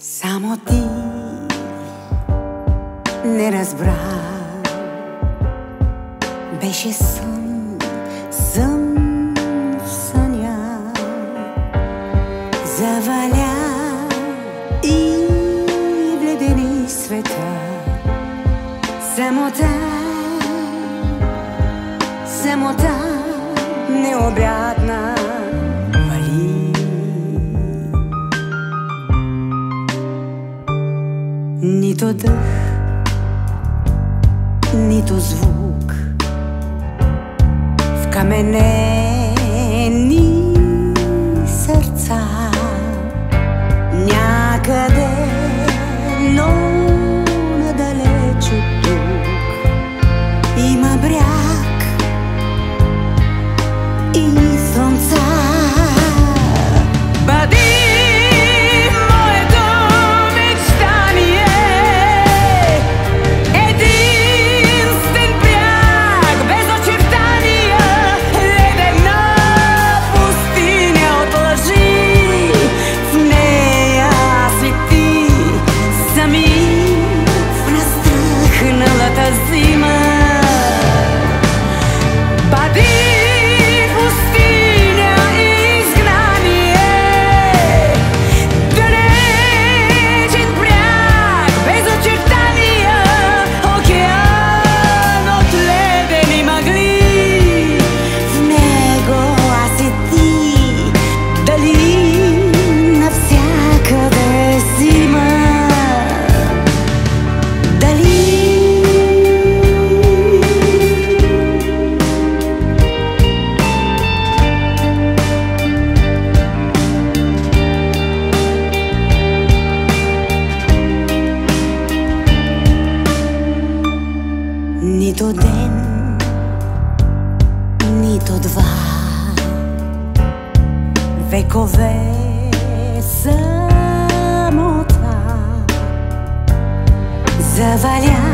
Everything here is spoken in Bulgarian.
Само ти не разбра Беше сън, сън съня. Заваля и вледени света. Самота, самота необятна ni to zvok v kameneni Нито ден, нито два. Векове самота Заваля